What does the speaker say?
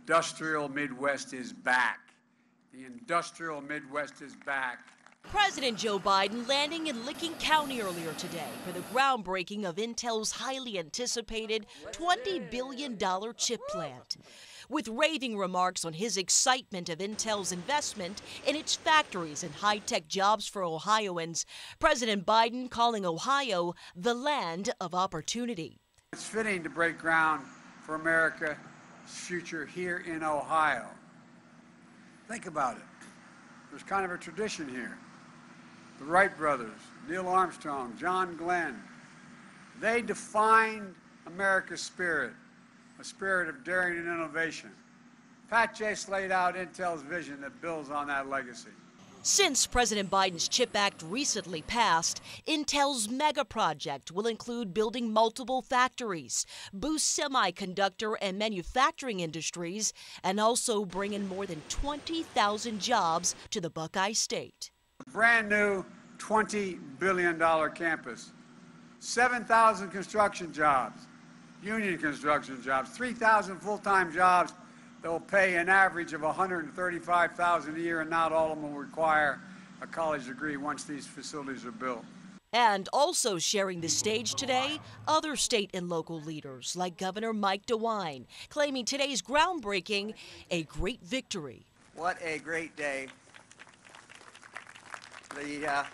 industrial Midwest is back. The industrial Midwest is back. President Joe Biden landing in Licking County earlier today for the groundbreaking of Intel's highly anticipated $20 billion chip plant. With raving remarks on his excitement of Intel's investment in its factories and high tech jobs for Ohioans, President Biden calling Ohio the land of opportunity. It's fitting to break ground for America's future here in Ohio. Think about it. There's kind of a tradition here. The Wright brothers, Neil Armstrong, John Glenn, they defined America's spirit, a spirit of daring and innovation. Pat Chase laid out Intel's vision that builds on that legacy. Since President Biden's CHIP Act recently passed, Intel's mega project will include building multiple factories, boost semiconductor and manufacturing industries, and also bring in more than 20,000 jobs to the Buckeye State. Brand new $20 billion campus, 7,000 construction jobs, union construction jobs, 3,000 full-time jobs that will pay an average of 135,000 a year, and not all of them will require a college degree once these facilities are built. And also sharing the stage today, other state and local leaders like Governor Mike DeWine, claiming today's groundbreaking a great victory. What a great day. The uh,